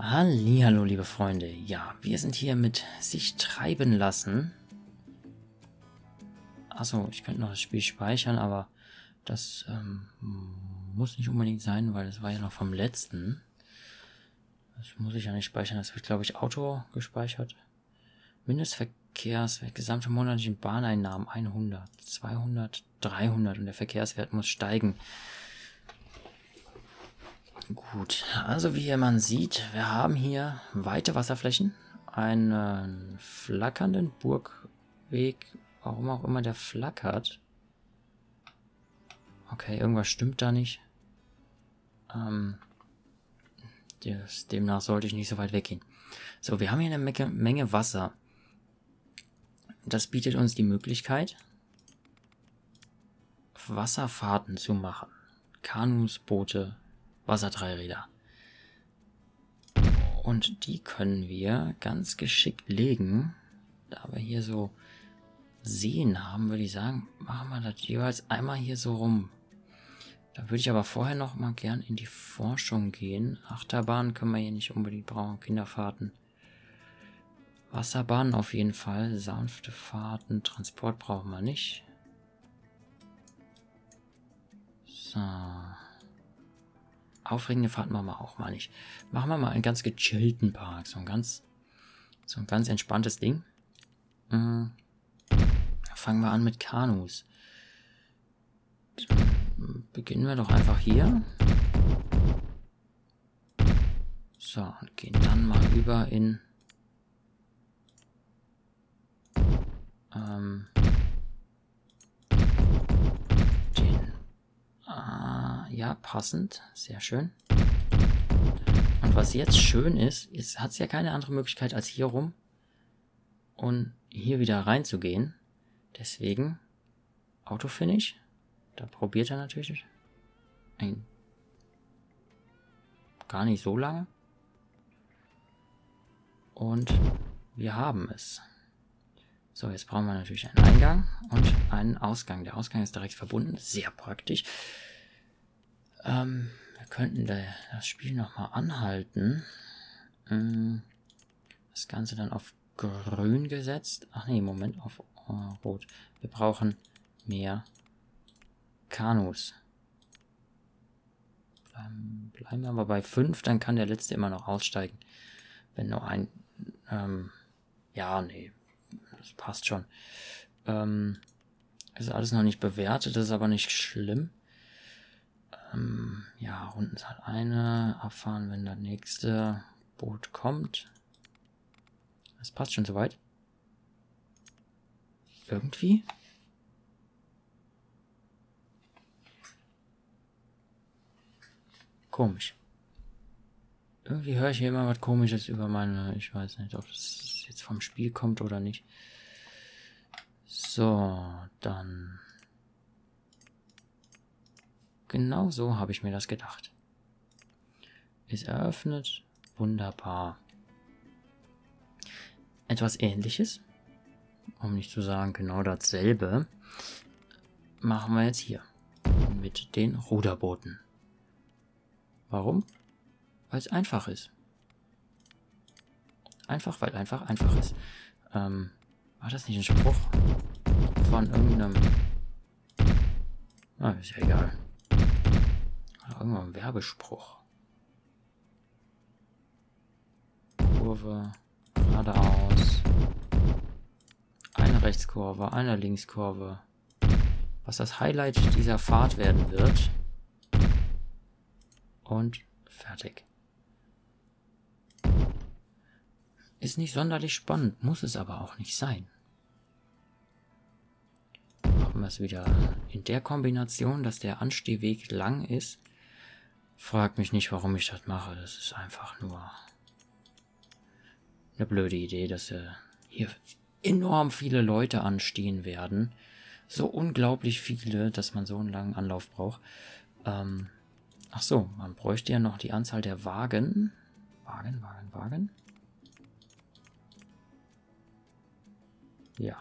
Hallo, liebe Freunde. Ja, wir sind hier mit sich treiben lassen. Achso, ich könnte noch das Spiel speichern, aber das ähm, muss nicht unbedingt sein, weil das war ja noch vom letzten. Das muss ich ja nicht speichern. Das wird, glaube ich, Auto gespeichert. Mindestverkehrswert, gesamte monatlichen Bahneinnahmen 100, 200, 300 und der Verkehrswert muss steigen. Gut, also wie man sieht, wir haben hier weite Wasserflächen, einen flackernden Burgweg, warum auch immer der flackert. Okay, irgendwas stimmt da nicht. Ähm, das, demnach sollte ich nicht so weit weggehen. So, wir haben hier eine Menge, Menge Wasser. Das bietet uns die Möglichkeit, Wasserfahrten zu machen. Kanus, Boote, Wasserdreiräder. Und die können wir ganz geschickt legen. Da wir hier so Seen haben, würde ich sagen, machen wir das jeweils einmal hier so rum. Da würde ich aber vorher noch mal gern in die Forschung gehen. Achterbahn können wir hier nicht unbedingt brauchen, Kinderfahrten. Wasserbahn auf jeden Fall, sanfte Fahrten, Transport brauchen wir nicht. So. Aufregende Fahrten machen wir auch mal nicht. Machen wir mal einen ganz gechillten Park. So ein ganz, so ein ganz entspanntes Ding. Mhm. Fangen wir an mit Kanus. Beginnen wir doch einfach hier. So, und gehen dann mal über in... Ähm, Ja, passend. Sehr schön. Und was jetzt schön ist, ist, hat es ja keine andere Möglichkeit als hier rum und hier wieder reinzugehen. Deswegen Autofinish. Da probiert er natürlich ein gar nicht so lange. Und wir haben es. So, jetzt brauchen wir natürlich einen Eingang und einen Ausgang. Der Ausgang ist direkt verbunden. Sehr praktisch. Ähm, wir könnten da das Spiel nochmal anhalten. Ähm, das Ganze dann auf grün gesetzt. Ach nee, Moment, auf oh, rot. Wir brauchen mehr Kanus. Bleiben, bleiben wir aber bei 5, dann kann der letzte immer noch aussteigen. Wenn nur ein... Ähm, ja, nee, das passt schon. Ähm, ist alles noch nicht bewertet, das ist aber nicht schlimm. Ähm, ja, Rundenzahl eine, abfahren, wenn das nächste Boot kommt. Das passt schon soweit. Irgendwie? Komisch. Irgendwie höre ich hier immer was komisches über meine... Ich weiß nicht, ob das jetzt vom Spiel kommt oder nicht. So, dann... Genau so habe ich mir das gedacht. Ist eröffnet. Wunderbar. Etwas ähnliches, um nicht zu sagen genau dasselbe, machen wir jetzt hier mit den Ruderbooten. Warum? Weil es einfach ist. Einfach, weil einfach einfach ist. Ähm, war das nicht ein Spruch von irgendeinem... Ah, ist ja egal. Irgendwann ein Werbespruch. Kurve, geradeaus. Eine Rechtskurve, eine Linkskurve. Was das Highlight dieser Fahrt werden wird. Und fertig. Ist nicht sonderlich spannend, muss es aber auch nicht sein. Machen wir es wieder in der Kombination, dass der Anstehweg lang ist Frag mich nicht, warum ich das mache. Das ist einfach nur eine blöde Idee, dass äh, hier enorm viele Leute anstehen werden. So unglaublich viele, dass man so einen langen Anlauf braucht. Ähm, ach so, man bräuchte ja noch die Anzahl der Wagen. Wagen, Wagen, Wagen. Ja.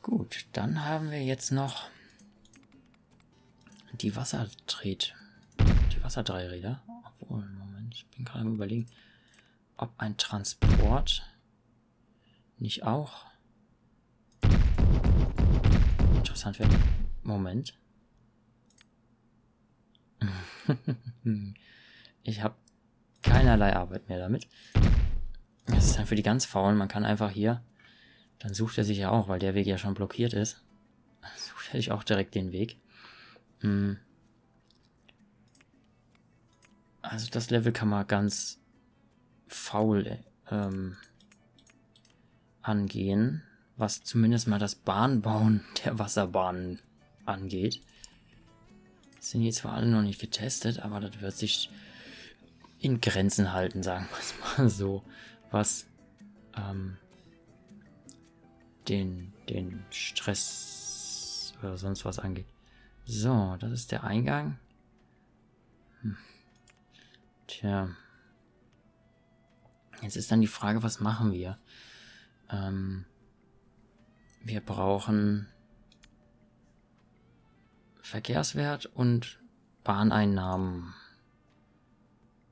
Gut, dann haben wir jetzt noch die Wassertret, die Wasserdreiräder. Obwohl, Moment, ich bin gerade am überlegen, ob ein Transport nicht auch interessant wäre. Moment. ich habe keinerlei Arbeit mehr damit. Das ist dann für die ganz Faulen. Man kann einfach hier, dann sucht er sich ja auch, weil der Weg ja schon blockiert ist, sucht er sich auch direkt den Weg. Hm. Also das Level kann man ganz faul ähm, angehen, was zumindest mal das Bahnbauen der Wasserbahnen angeht. Sind jetzt zwar alle noch nicht getestet, aber das wird sich in Grenzen halten, sagen wir es mal so, was ähm, den, den Stress oder sonst was angeht. So, das ist der Eingang. Hm. Tja. Jetzt ist dann die Frage, was machen wir? Ähm, wir brauchen Verkehrswert und Bahneinnahmen.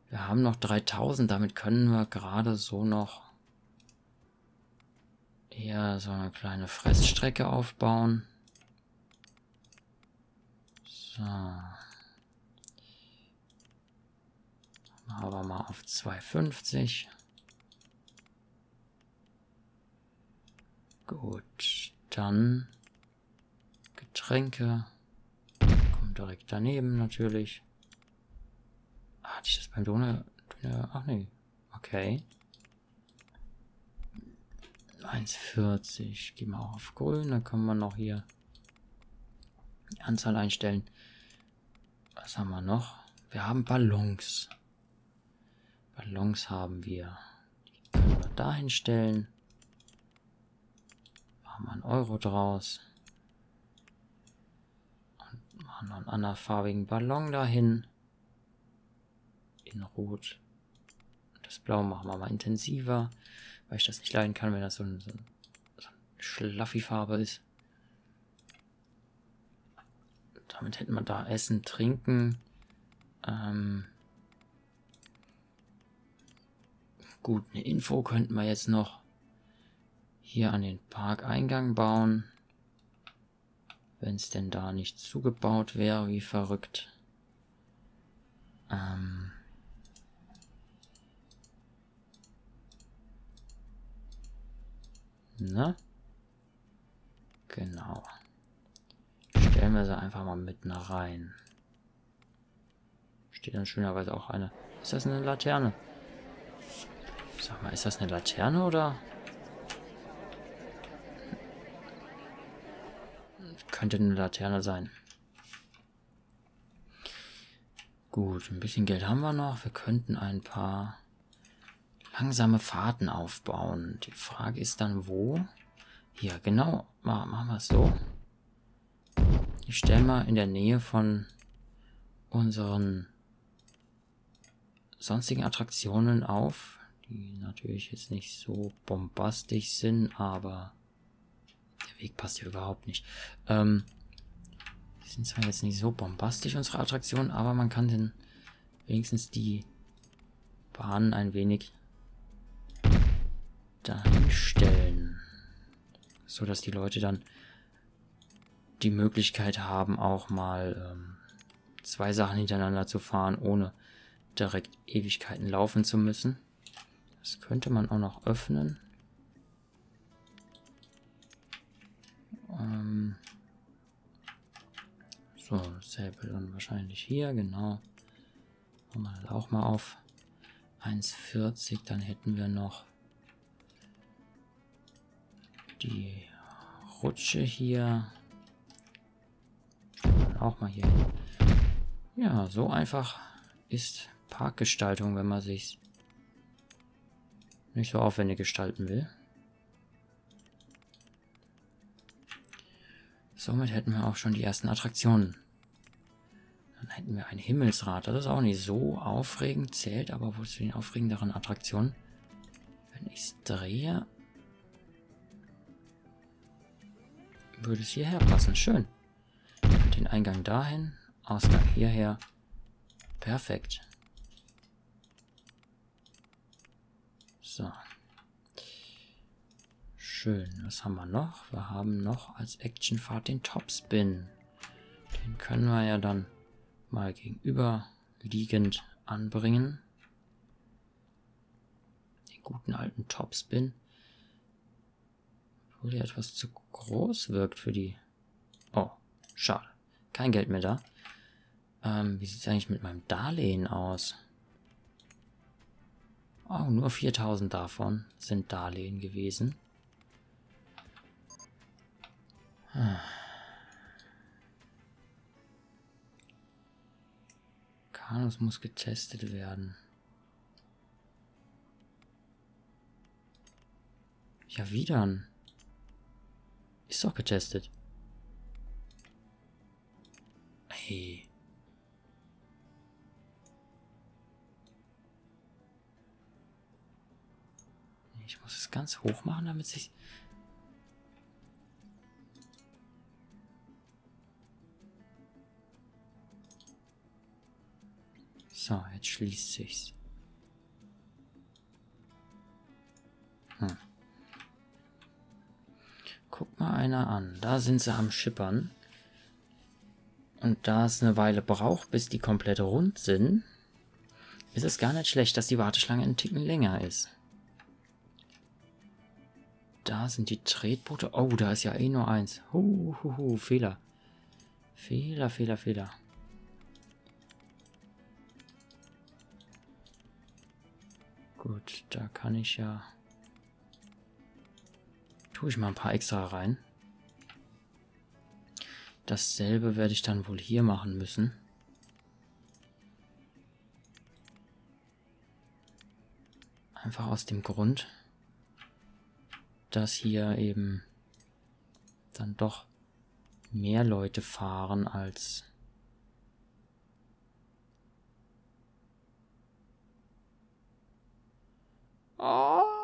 Wir haben noch 3000, damit können wir gerade so noch eher so eine kleine Fressstrecke aufbauen. So. Wir mal auf 250. Gut, dann Getränke. Kommt direkt daneben natürlich. Hatte ich das beim Donau? Ach nee. Okay. 1,40. Gehen wir auch auf grün. Dann können wir noch hier Anzahl einstellen. Was haben wir noch? Wir haben Ballons. Ballons haben wir. Die können wir dahin stellen. Machen wir einen Euro draus. Und machen noch einen anderfarbigen Ballon dahin. In Rot. Das Blau machen wir mal intensiver, weil ich das nicht leiden kann, wenn das so, ein, so, ein, so eine Schlaffi-Farbe ist. Damit hätten wir da Essen, Trinken. Ähm, gut, eine Info könnten wir jetzt noch hier an den Parkeingang bauen. Wenn es denn da nicht zugebaut wäre, wie verrückt. Ähm Na? Genau. Stellen wir sie einfach mal mitten rein. Steht dann schönerweise auch eine. Ist das eine Laterne? Sag mal, ist das eine Laterne oder? Könnte eine Laterne sein. Gut, ein bisschen Geld haben wir noch. Wir könnten ein paar langsame Fahrten aufbauen. Die Frage ist dann, wo? Hier, genau. Machen wir es so. Ich stelle mal in der Nähe von unseren sonstigen Attraktionen auf, die natürlich jetzt nicht so bombastisch sind, aber der Weg passt hier überhaupt nicht. Ähm, die sind zwar jetzt nicht so bombastisch, unsere Attraktionen, aber man kann den wenigstens die Bahnen ein wenig dahin stellen, so dass die Leute dann die Möglichkeit haben, auch mal ähm, zwei Sachen hintereinander zu fahren, ohne direkt Ewigkeiten laufen zu müssen. Das könnte man auch noch öffnen. Ähm so, dasselbe dann wahrscheinlich hier, genau. Machen wir das auch mal auf 1,40, dann hätten wir noch die Rutsche hier. Auch mal hier hin. Ja, so einfach ist Parkgestaltung, wenn man sich nicht so aufwendig gestalten will. Somit hätten wir auch schon die ersten Attraktionen. Dann hätten wir ein Himmelsrad. Das ist auch nicht so aufregend, zählt aber wohl zu den aufregenderen Attraktionen. Wenn ich es drehe, würde es hierher passen. Schön. Eingang dahin, Ausgang hierher. Perfekt. So. Schön. Was haben wir noch? Wir haben noch als Actionfahrt den Topspin. Den können wir ja dann mal gegenüberliegend anbringen. Den guten alten Topspin. Obwohl der etwas zu groß wirkt für die... Oh, schade. Kein Geld mehr da. Ähm, wie sieht es eigentlich mit meinem Darlehen aus? Oh, nur 4000 davon sind Darlehen gewesen. Kanus muss getestet werden. Ja, wie dann? Ist doch getestet. Ganz hoch machen, damit sich... So, jetzt schließt sich's. Hm. Guck mal einer an. Da sind sie am Schippern. Und da es eine Weile braucht, bis die komplett rund sind, ist es gar nicht schlecht, dass die Warteschlange einen Ticken länger ist. Da sind die Tretboote. Oh, da ist ja eh nur eins. Hu, Fehler. Fehler, Fehler, Fehler. Gut, da kann ich ja... Tue ich mal ein paar extra rein. Dasselbe werde ich dann wohl hier machen müssen. Einfach aus dem Grund, dass hier eben dann doch mehr Leute fahren als Oh,